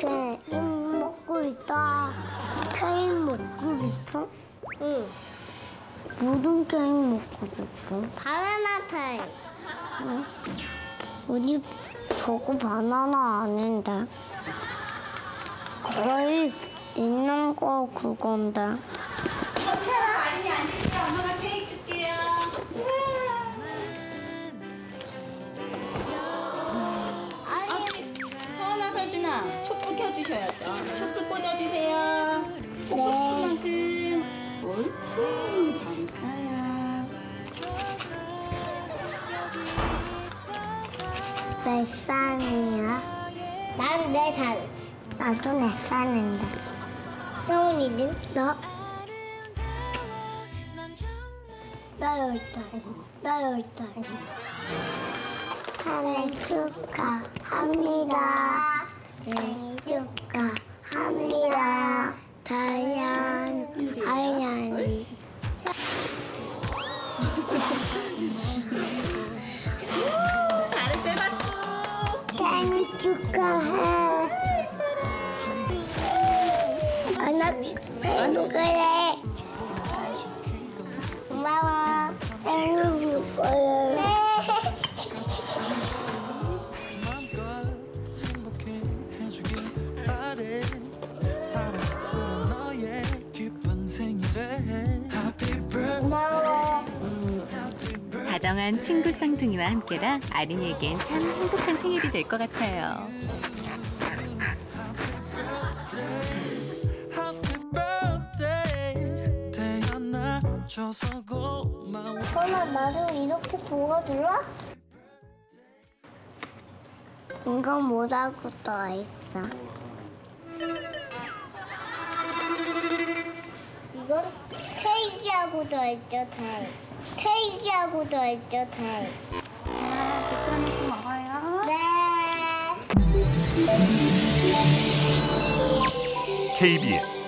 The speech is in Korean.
케이크 먹고 있다. 케이크 먹고 싶어? 응. 무슨 케이크 먹고 싶어? 바나나 케이크. 응. 어디 저거 바나나 아닌데? 거의 있는 거 그건데. 아린이 서준아 촛불 켜주셔야죠. 촛불 꽂아주세요. 보고 싶은 만큼. 옳지. 잘했어요. 몇 살이야? 난 네 살. 나도 네 살인데. 성훈이는? 너? 나 열달. 나 열달. 생일 축하합니다. 생일 축하합니다. 다양, 아이아이. 잘했어요. 박수. 생일 축하해. 아, 나 행복해. 다정한 친구 쌍둥이와 함께라 아린이에겐 참 행복한 생일이 될 것 같아요. 설마 나를 이렇게 도와줄래? 이건 뭐라고 떠있어? 이건 테이크하고 떠있죠, 테이크. 테이크하고 떠있죠, 테이크. 자, 국수 하나씩 먹어요. 네. KBS